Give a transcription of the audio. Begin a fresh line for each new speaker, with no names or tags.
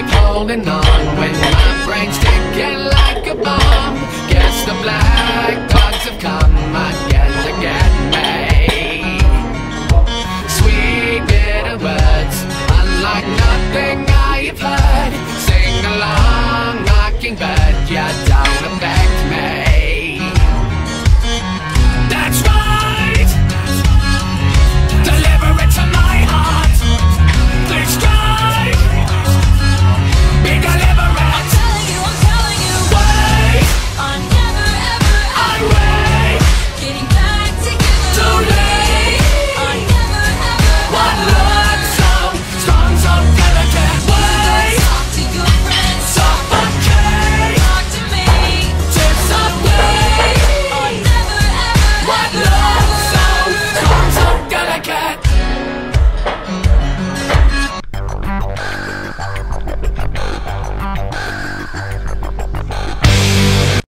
keep holding on when my brain's ticking like a bomb. Guess the black clouds have come again to get me. Sweet bitter words, unlike nothing I have heard.